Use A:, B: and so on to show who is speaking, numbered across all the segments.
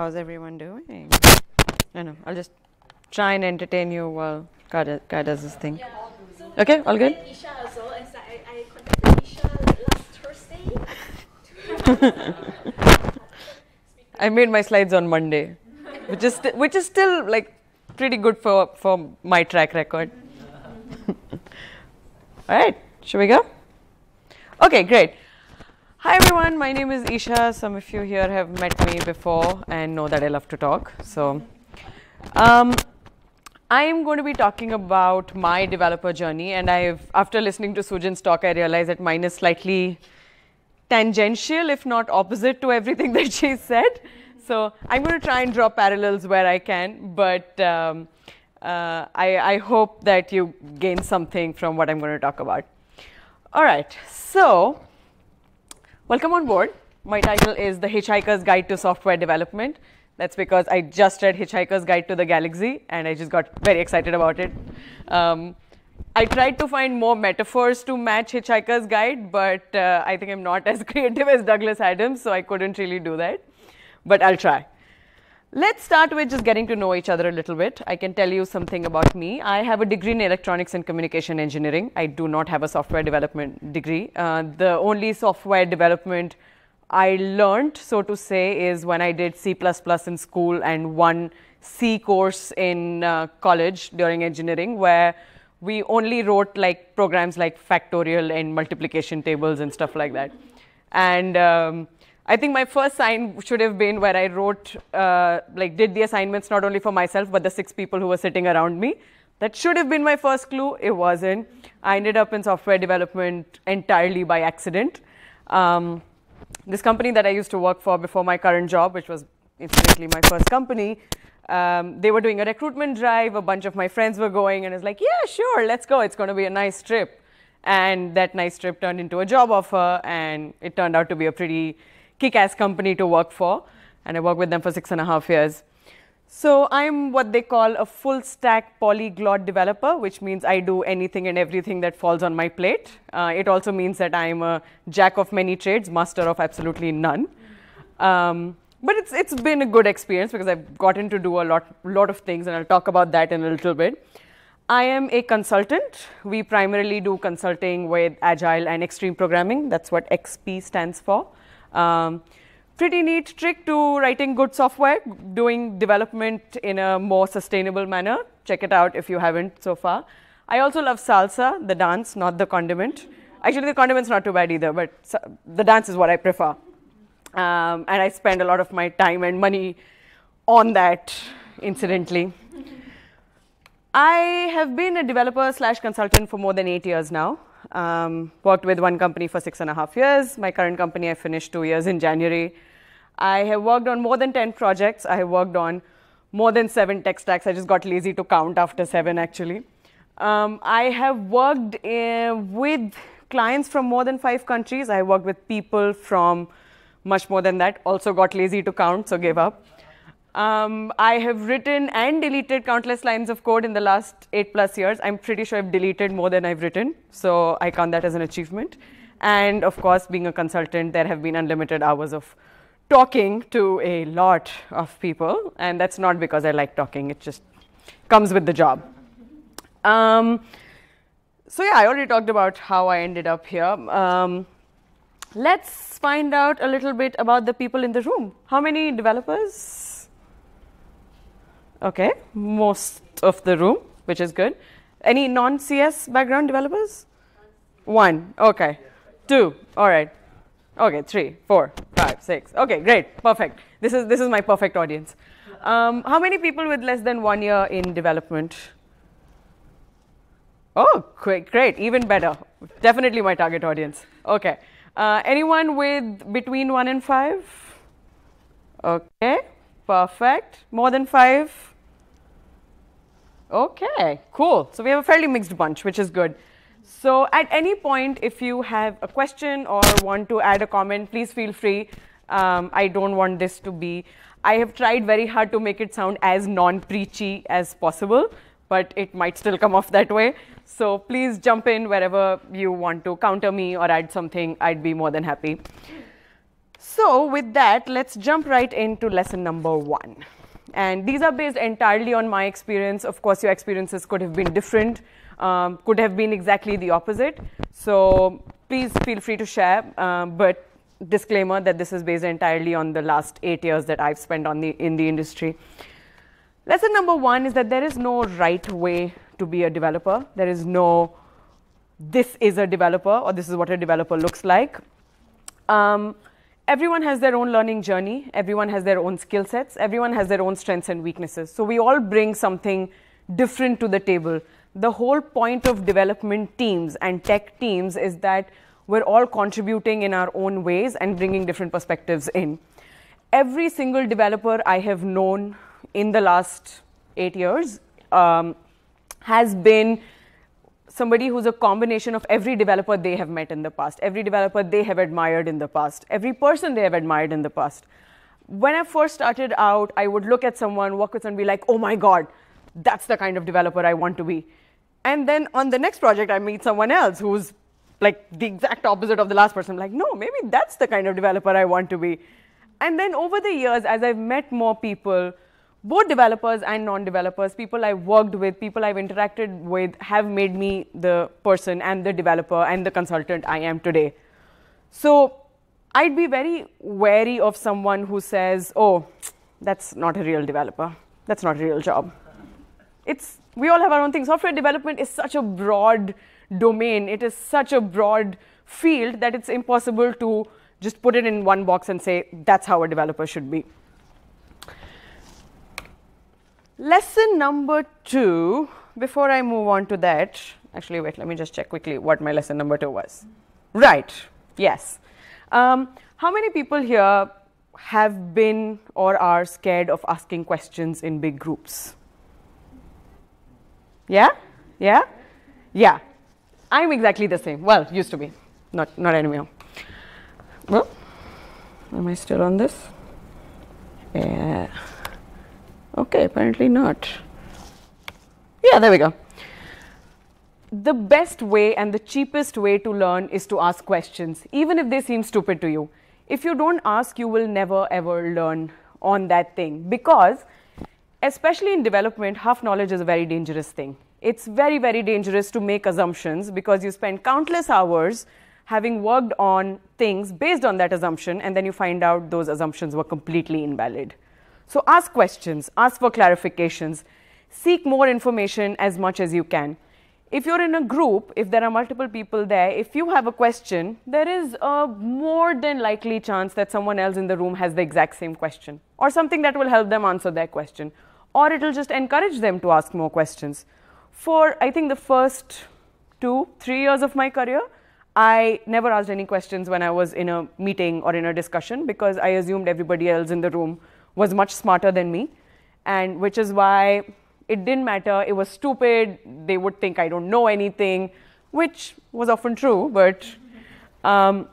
A: How's everyone doing? I know. I'll just try and entertain you while Kai does, this thing. Okay, all good?
B: Isha also, and so I, I contacted Isha last Thursday.
A: I made my slides on Monday, which is which is still like pretty good for for my track record. All right, should we go? Okay, great. Hi everyone, my name is Isha. Some of you here have met me before and know that I love to talk. So, um, I am going to be talking about my developer journey, and I've after listening to Sujin's talk, I realized that mine is slightly tangential, if not opposite, to everything that she said. So I'm going to try and draw parallels where I can, but um, uh, I, I hope that you gain something from what I'm going to talk about. All right, so welcome on board. My title is The Hitchhiker's Guide to Software Development. That's because I just read Hitchhiker's Guide to the Galaxy and I just got very excited about it. Um, I tried to find more metaphors to match Hitchhiker's Guide, but uh, I think I'm not as creative as Douglas Adams, so I couldn't really do that. But I'll try. Let's start with just getting to know each other a little bit. I can tell you something about me. I have a degree in electronics and communication engineering. I do not have a software development degree. Uh, the only software development I learned, so to say, is when I did C in school and one C course in uh, college during engineering, where we only wrote like programs like factorial and multiplication tables and stuff like that. And um, I think my first sign should have been where I wrote, uh, like, did the assignments not only for myself, but the six people who were sitting around me. That should have been my first clue. It wasn't. I ended up in software development entirely by accident. Um, this company that I used to work for before my current job, which was incidentally my first company, um, they were doing a recruitment drive. A bunch of my friends were going, and I was like, yeah, sure, let's go. It's going to be a nice trip. And that nice trip turned into a job offer, and it turned out to be a pretty kick-ass company to work for, and I worked with them for six and a half years. So I'm what they call a full stack polyglot developer, which means I do anything and everything that falls on my plate. Uh, it also means that I'm a jack of many trades, master of absolutely none. Um, but it's, it's been a good experience because I've gotten to do a lot, lot of things, and I'll talk about that in a little bit. I am a consultant. We primarily do consulting with agile and extreme programming. That's what XP stands for. Um, pretty neat trick to writing good software, doing development in a more sustainable manner. Check it out if you haven't so far. I also love salsa, the dance, not the condiment. Actually, the condiment's not too bad either, but the dance is what I prefer. Um, and I spend a lot of my time and money on that, incidentally. I have been a developer slash consultant for more than eight years now. Um, worked with one company for six and a half years. My current company, I finished two years in January. I have worked on more than 10 projects. I have worked on more than seven tech stacks. I just got lazy to count after seven, actually. Um, I have worked uh, with clients from more than five countries. I worked with people from much more than that. Also got lazy to count, so gave up. Um, I have written and deleted countless lines of code in the last eight plus years. I'm pretty sure I've deleted more than I've written, so I count that as an achievement. And of course, being a consultant, there have been unlimited hours of talking to a lot of people, and that's not because I like talking, it just comes with the job. Um, so, yeah, I already talked about how I ended up here. Um, let's find out a little bit about the people in the room. How many developers? Okay, most of the room, which is good. Any non-CS background developers? One. Okay. Two. All right. Okay. Three, four, five, six. Okay. Great. Perfect. This is this is my perfect audience. Um, how many people with less than one year in development? Oh, great, great. Even better. Definitely my target audience. Okay. Uh, anyone with between one and five? Okay. Perfect. More than five? Okay, cool. So we have a fairly mixed bunch, which is good. So at any point, if you have a question or want to add a comment, please feel free. Um, I don't want this to be, I have tried very hard to make it sound as non-preachy as possible, but it might still come off that way. So please jump in wherever you want to counter me or add something. I'd be more than happy. So with that, let's jump right into lesson number one. And these are based entirely on my experience. Of course, your experiences could have been different, um, could have been exactly the opposite. So please feel free to share. Um, but disclaimer that this is based entirely on the last eight years that I've spent on the, in the industry. Lesson number one is that there is no right way to be a developer. There is no this is a developer or this is what a developer looks like. Um, everyone has their own learning journey. Everyone has their own skill sets. Everyone has their own strengths and weaknesses. So we all bring something different to the table. The whole point of development teams and tech teams is that we're all contributing in our own ways and bringing different perspectives in. Every single developer I have known in the last eight years um, has been somebody who's a combination of every developer they have met in the past, every developer they have admired in the past, every person they have admired in the past. When I first started out, I would look at someone, work with someone, be like, oh my God, that's the kind of developer I want to be. And then on the next project, I meet someone else who's like the exact opposite of the last person. I'm like, no, maybe that's the kind of developer I want to be. And then over the years, as I've met more people, both developers and non-developers, people I've worked with, people I've interacted with have made me the person and the developer and the consultant I am today. So I'd be very wary of someone who says, oh, that's not a real developer. That's not a real job. It's, we all have our own thing. Software development is such a broad domain. It is such a broad field that it's impossible to just put it in one box and say, that's how a developer should be. Lesson number two, before I move on to that, actually, wait, let me just check quickly what my lesson number two was. Right, yes. Um, how many people here have been or are scared of asking questions in big groups? Yeah? Yeah? Yeah. I'm exactly the same. Well, used to be, not, not anymore. Well, am I still on this? Yeah. Okay, apparently not. Yeah, there we go. The best way and the cheapest way to learn is to ask questions, even if they seem stupid to you. If you don't ask, you will never ever learn on that thing because, especially in development, half knowledge is a very dangerous thing. It's very, very dangerous to make assumptions because you spend countless hours having worked on things based on that assumption, and then you find out those assumptions were completely invalid. So ask questions, ask for clarifications, seek more information as much as you can. If you're in a group, if there are multiple people there, if you have a question, there is a more than likely chance that someone else in the room has the exact same question or something that will help them answer their question or it'll just encourage them to ask more questions. For I think the first two, three years of my career, I never asked any questions when I was in a meeting or in a discussion because I assumed everybody else in the room was much smarter than me, and which is why it didn't matter. It was stupid. They would think I don't know anything, which was often true, but um,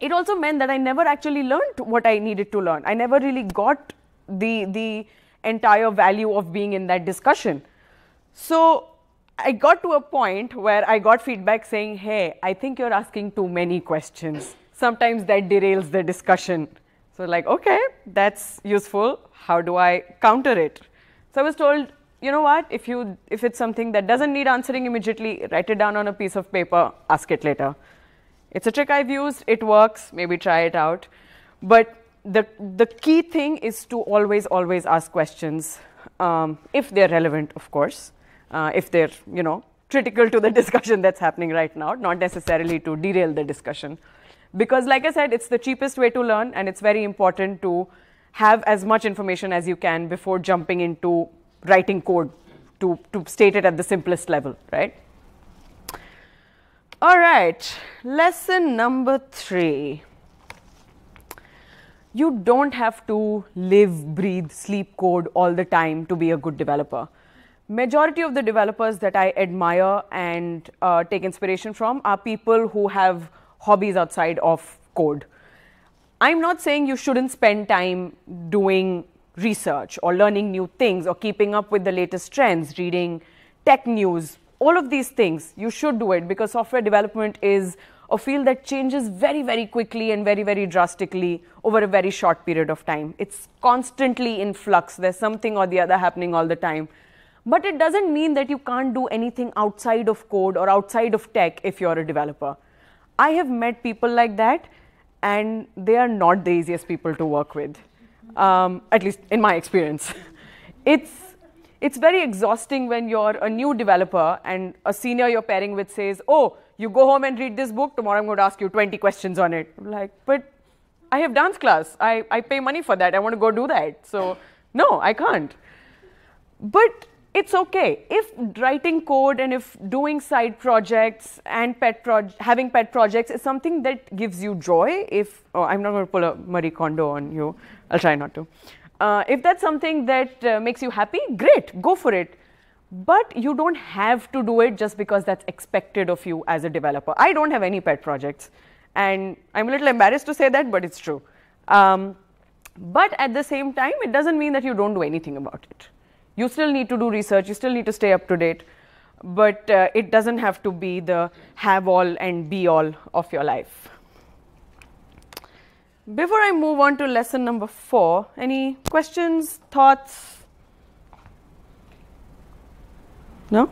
A: it also meant that I never actually learned what I needed to learn. I never really got the, the entire value of being in that discussion. So I got to a point where I got feedback saying, hey, I think you're asking too many questions. Sometimes that derails the discussion. So like, okay, that's useful. How do I counter it? So I was told, you know what, if, you, if it's something that doesn't need answering immediately, write it down on a piece of paper, ask it later. It's a trick I've used, it works, maybe try it out. But the, the key thing is to always, always ask questions, um, if they're relevant, of course, uh, if they're, you know, critical to the discussion that's happening right now, not necessarily to derail the discussion because like I said, it's the cheapest way to learn and it's very important to have as much information as you can before jumping into writing code to, to state it at the simplest level, right? All right, lesson number three. You don't have to live, breathe, sleep code all the time to be a good developer. Majority of the developers that I admire and uh, take inspiration from are people who have hobbies outside of code. I'm not saying you shouldn't spend time doing research or learning new things or keeping up with the latest trends, reading tech news, all of these things. You should do it because software development is a field that changes very, very quickly and very, very drastically over a very short period of time. It's constantly in flux. There's something or the other happening all the time. But it doesn't mean that you can't do anything outside of code or outside of tech if you're a developer. I have met people like that, and they are not the easiest people to work with, um, at least in my experience. it's, it's very exhausting when you're a new developer and a senior you're pairing with says, Oh, you go home and read this book, tomorrow I'm going to ask you 20 questions on it. I'm like, but I have dance class. I, I pay money for that. I want to go do that. So, no, I can't. But it's okay. If writing code and if doing side projects and pet having pet projects is something that gives you joy if oh, i'm not going to pull a marie kondo on you. I'll try not to. Uh, if that's something that uh, makes you happy great. Go for it. But you don't have to do it just because that's expected of you as a developer. I don't have any pet projects. And i'm a little embarrassed to say that but it's true. Um, but at the same time it doesn't mean that you don't do anything about it you still need to do research, you still need to stay up to date, but uh, it doesn't have to be the have all and be all of your life. Before I move on to lesson number four, any questions, thoughts? No?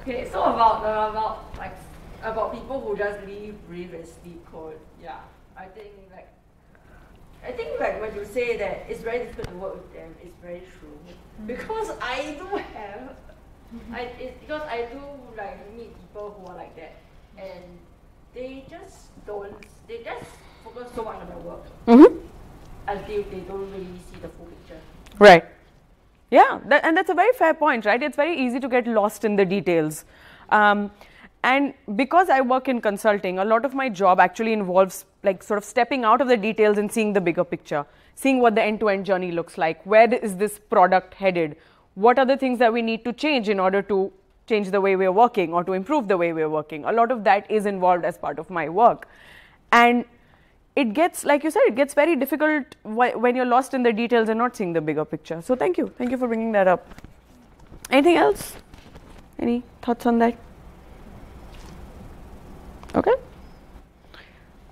C: Okay, so about uh, about like about people who just leave, breathe, and sleep code. Yeah, I think like I think like when you say that it's very difficult to work with them, it's very true. Mm-hmm. Because I do have, I it, because I do like meet people who are like that, and they just don't, they just focus so much on their work
A: mm-hmm.
C: until they don't really see the full picture.
A: Right. Yeah, that, and that's a very fair point, right? It's very easy to get lost in the details. Um, and because I work in consulting, a lot of my job actually involves like sort of stepping out of the details and seeing the bigger picture, seeing what the end to end journey looks like. Where is this product headed? What are the things that we need to change in order to change the way we're working or to improve the way we're working? A lot of that is involved as part of my work. And it gets, like you said, it gets very difficult when you're lost in the details and not seeing the bigger picture. So, thank you. Thank you for bringing that up. Anything else? Any thoughts on that? Okay.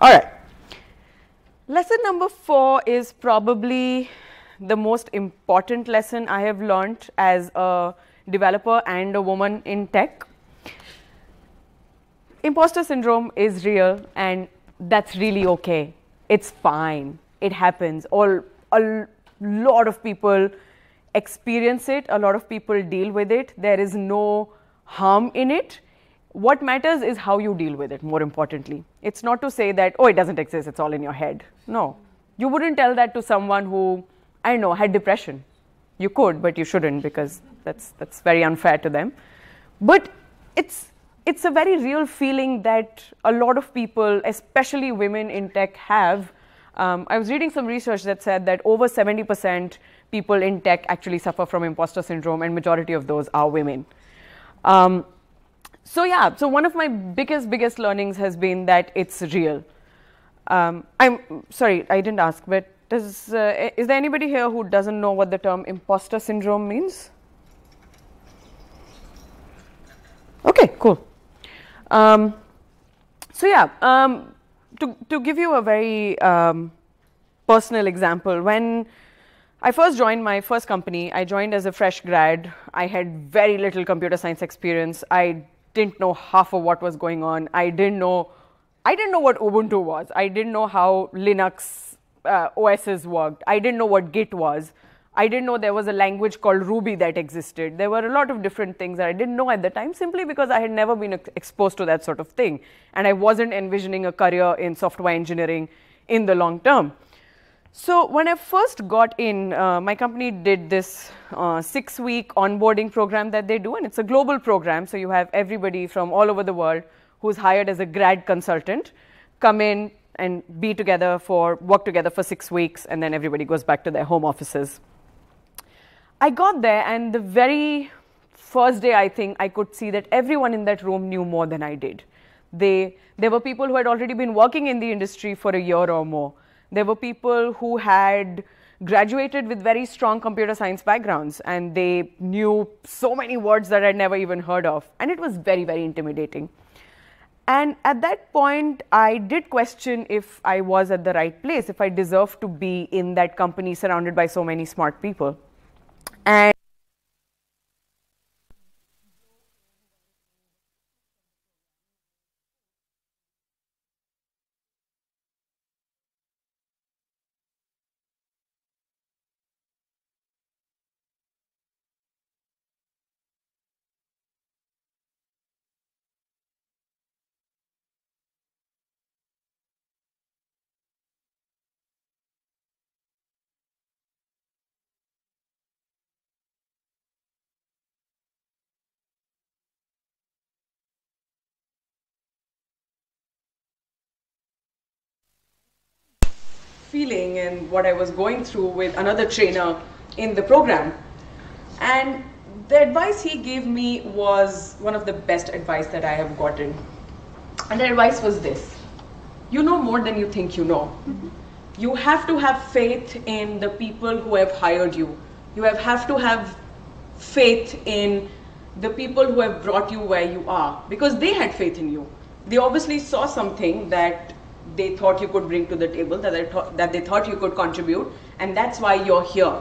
A: All right. Lesson number four is probably the most important lesson I have learned as a developer and a woman in tech. Imposter syndrome is real and that's really okay. It's fine. It happens. All a lot of people experience it, a lot of people deal with it. There is no harm in it what matters is how you deal with it, more importantly. It's not to say that, oh, it doesn't exist, it's all in your head. No. You wouldn't tell that to someone who, I know, had depression. You could, but you shouldn't because that's, that's very unfair to them. But it's, it's a very real feeling that a lot of people, especially women in tech, have. Um, I was reading some research that said that over 70% people in tech actually suffer from imposter syndrome, and majority of those are women. Um, so yeah, so one of my biggest, biggest learnings has been that it's real. Um, I'm sorry, I didn't ask, but does, uh, is there anybody here who doesn't know what the term imposter syndrome means? Okay, cool. Um, so yeah, um, to, to give you a very um, personal example, when I first joined my first company, I joined as a fresh grad. I had very little computer science experience. I didn't know half of what was going on. I didn't know, I didn't know what Ubuntu was. I didn't know how Linux uh, OSs worked. I didn't know what Git was. I didn't know there was a language called Ruby that existed. There were a lot of different things that I didn't know at the time simply because I had never been ex exposed to that sort of thing. And I wasn't envisioning a career in software engineering in the long term. So when I first got in, uh, my company did this uh, six-week onboarding program that they do, and it's a global program. So you have everybody from all over the world who's hired as a grad consultant come in and be together for work together for six weeks, and then everybody goes back to their home offices. I got there, and the very first day, I think I could see that everyone in that room knew more than I did. They, there were people who had already been working in the industry for a year or more there were people who had graduated with very strong computer science backgrounds and they knew so many words that I'd never even heard of. And it was very, very intimidating. And at that point, I did question if I was at the right place, if I deserved to be in that company surrounded by so many smart people. And feeling and what I was going through with another trainer in the program. And the advice he gave me was one of the best advice that I have gotten. And the advice was this you know more than you think you know. Mm-hmm. You have to have faith in the people who have hired you. You have, have to have faith in the people who have brought you where you are because they had faith in you. They obviously saw something that they thought you could bring to the table, that they, thought, that they thought you could contribute, and that's why you're here.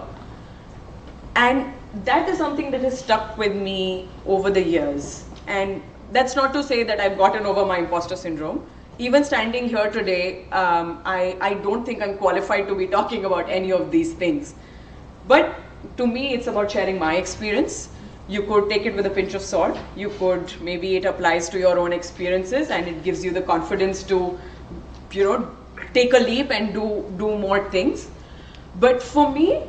A: And that is something that has stuck with me over the years. And that's not to say that I've gotten over my imposter syndrome. Even standing here today, um, I, I don't think I'm qualified to be talking about any of these things. But to me, it's about sharing my experience. You could take it with a pinch of salt. You could, maybe it applies to your own experiences and it gives you the confidence to, you know, take a leap and do, do more things. But for me,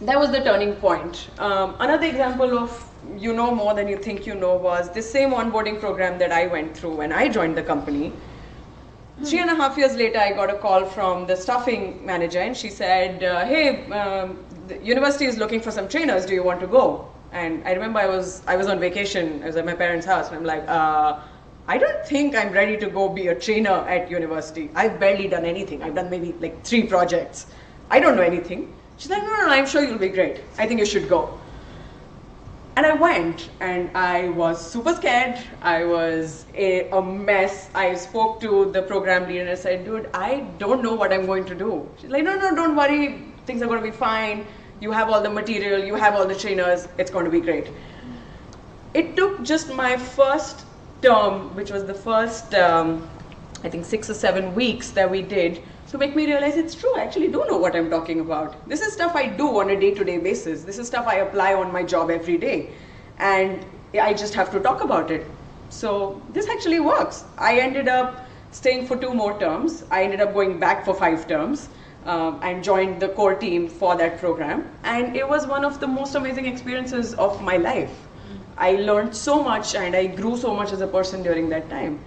A: that was the turning point. Um, another example of you know more than you think you know was this same onboarding program that I went through when I joined the company. Three and a half years later, I got a call from the staffing manager, and she said, uh, "Hey, um, the university is looking for some trainers. Do you want to go?" And I remember I was I was on vacation. I was at my parents' house, and I'm like, uh, "I don't think I'm ready to go be a trainer at university. I've barely done anything. I've done maybe like three projects. I don't know anything." She's like, "No, no, no. I'm sure you'll be great. I think you should go." And I went and I was super scared. I was a, a mess. I spoke to the program leader and I said, dude, I don't know what I'm going to do. She's like, no, no, don't worry. Things are going to be fine. You have all the material, you have all the trainers. It's going to be great. It took just my first term, which was the first, um, I think, six or seven weeks that we did, to make me realize it's true. I actually do know what I'm talking about. This is stuff I do on a day to day basis. This is stuff I apply on my job every day. And I just have to talk about it. So this actually works. I ended up staying for two more terms. I ended up going back for five terms. Um, and joined the core team for that program. And it was one of the most amazing experiences of my life. I learned so much and I grew so much as a person during that time.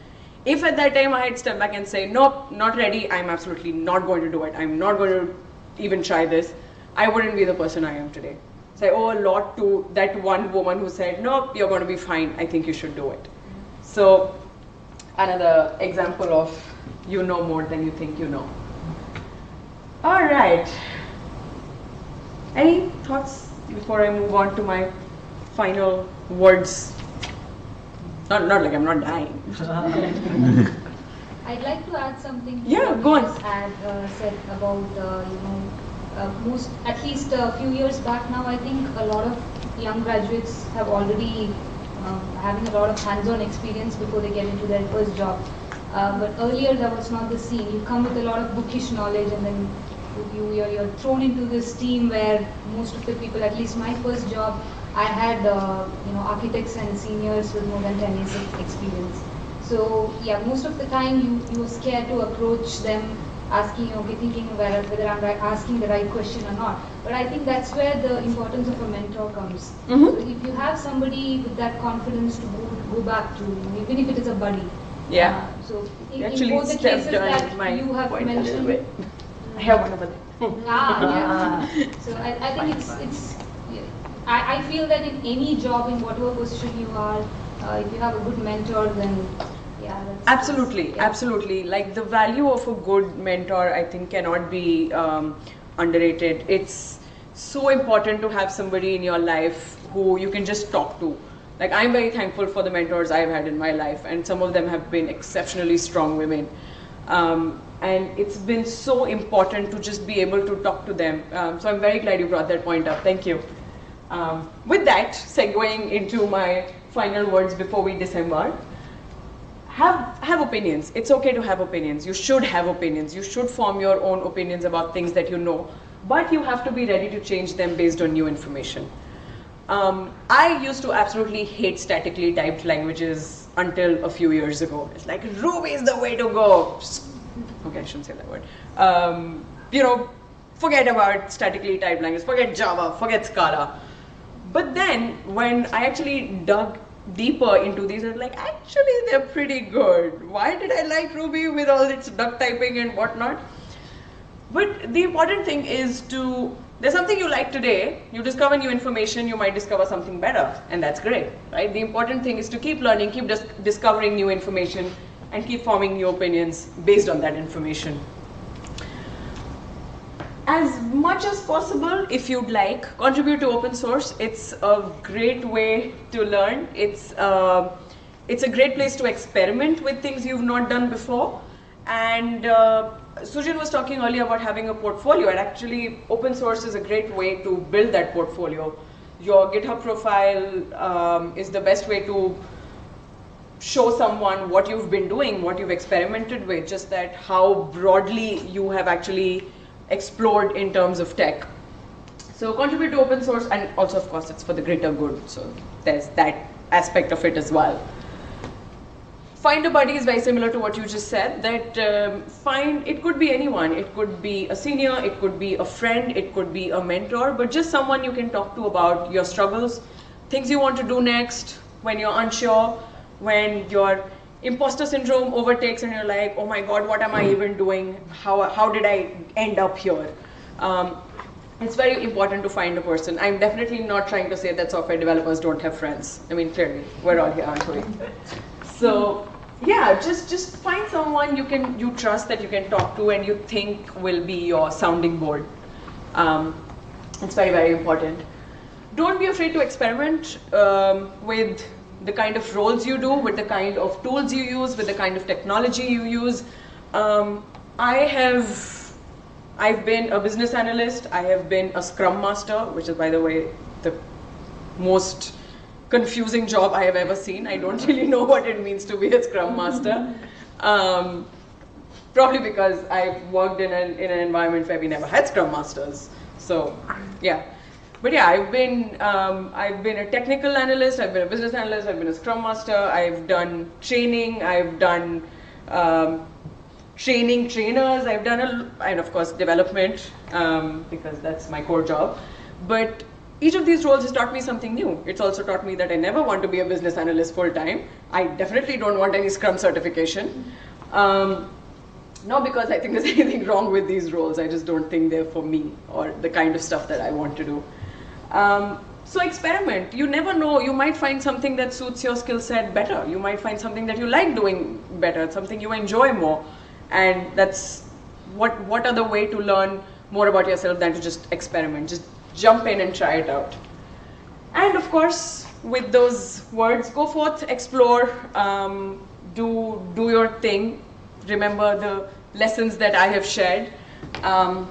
A: If at that time I had stepped back and say, nope, not ready, I'm absolutely not going to do it, I'm not going to even try this, I wouldn't be the person I am today. So I owe a lot to that one woman who said, nope, you're going to be fine, I think you should do it. So another example of you know more than you think you know. All right. Any thoughts before I move on to my final words? Not, not like I'm not dying.
D: I'd like to add something.
A: Yeah, go on.
D: Had uh, said about uh, you know uh, most at least a few years back now. I think a lot of young graduates have already um, having a lot of hands-on experience before they get into their first job. Uh, but earlier that was not the scene. You come with a lot of bookish knowledge and then you, you're, you're thrown into this team where most of the people, at least my first job, I had uh, you know architects and seniors with more than 10 years of experience. So yeah, most of the time you you were scared to approach them, asking okay, thinking whether whether I'm right, asking the right question or not. But I think that's where the importance of a mentor comes.
A: Mhm.
D: So if you have somebody with that confidence to go, go back to, even if it is a buddy.
A: Yeah.
D: Uh, so in, in
A: Actually,
D: both the cases that you have mentioned.
A: I have one over there.
D: Ah, yeah. So I, I think it's it's. I, I feel that in any job, in whatever position you are, uh, if you have a good mentor, then yeah.
A: Absolutely,
D: yeah.
A: absolutely. Like the value of a good mentor, I think cannot be um, underrated. It's so important to have somebody in your life who you can just talk to. Like I'm very thankful for the mentors I've had in my life, and some of them have been exceptionally strong women. Um, and it's been so important to just be able to talk to them. Um, so I'm very glad you brought that point up. Thank you. Um, with that, segueing into my final words before we disembark, have have opinions. It's okay to have opinions. You should have opinions. You should form your own opinions about things that you know, but you have to be ready to change them based on new information. Um, I used to absolutely hate statically typed languages until a few years ago. It's like Ruby is the way to go. Okay, I shouldn't say that word. Um, you know, forget about statically typed languages. Forget Java. Forget Scala. But then when I actually dug deeper into these, I was like, actually, they're pretty good. Why did I like Ruby with all its duck typing and whatnot? But the important thing is to, there's something you like today, you discover new information, you might discover something better, and that's great, right? The important thing is to keep learning, keep dis- discovering new information, and keep forming new opinions based on that information as much as possible if you'd like contribute to open source. It's a great way to learn. It's uh, it's a great place to experiment with things you've not done before. And uh, Sujin was talking earlier about having a portfolio and actually open source is a great way to build that portfolio. Your github profile um, is the best way to show someone what you've been doing what you've experimented with just that how broadly you have actually explored in terms of tech. So contribute to open source and also of course it's for the greater good. So there's that aspect of it as well. Find a buddy is very similar to what you just said that um, find it could be anyone it could be a senior it could be a friend it could be a mentor but just someone you can talk to about your struggles things you want to do next when you're unsure when you're imposter syndrome overtakes and you're like, oh my God, what am I even doing? How, how did I end up here? Um, it's very important to find a person. I'm definitely not trying to say that software developers don't have friends. I mean, clearly, we're all here, aren't we? So, yeah, just just find someone you can you trust that you can talk to and you think will be your sounding board. Um, it's very very important. Don't be afraid to experiment um, with the kind of roles you do, with the kind of tools you use, with the kind of technology you use. Um, I have, I've been a business analyst, I have been a scrum master, which is by the way, the most confusing job I have ever seen. I don't really know what it means to be a scrum master. Um, probably because I've worked in an, in an environment where we never had scrum masters. So, yeah but yeah, I've been um, I've been a technical analyst, I've been a business analyst, I've been a scrum master, I've done training, I've done um, training trainers, I've done a and of course development um, because that's my core job. But each of these roles has taught me something new. It's also taught me that I never want to be a business analyst full time. I definitely don't want any Scrum certification. Um, not because I think there's anything wrong with these roles, I just don't think they're for me or the kind of stuff that I want to do. Um, so experiment. You never know. You might find something that suits your skill set better. You might find something that you like doing better, something you enjoy more. And that's what what other way to learn more about yourself than to just experiment. Just jump in and try it out. And of course, with those words, go forth, explore, um, do do your thing. Remember the lessons that I have shared. Um,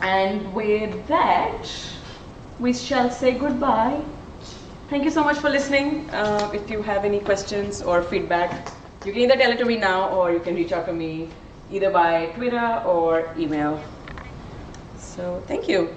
A: and with that we shall say goodbye. Thank you so much for listening. Uh, if you have any questions or feedback, you can either tell it to me now or you can reach out to me either by Twitter or email. So thank you.